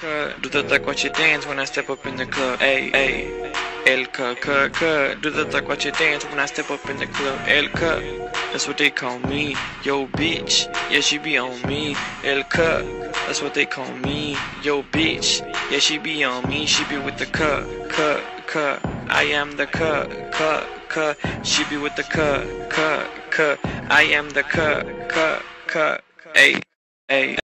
Do the duck watch you dance when I step up in the club. Ay, ay. El cut, cut, cut. Do the duck watch you dance when I step up in the club. El cut, that's what they call me. Yo, bitch, yeah, she be on me. El cut, that's what they call me. Yo, bitch, yeah, she be on me. She be with the cut, cut, cut. I am the cut, cut, cut. She be with the cut, cut, cut. I am the cut, cut, cut. Ay, ay.